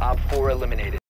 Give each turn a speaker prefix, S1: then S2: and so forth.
S1: Op 4 eliminated.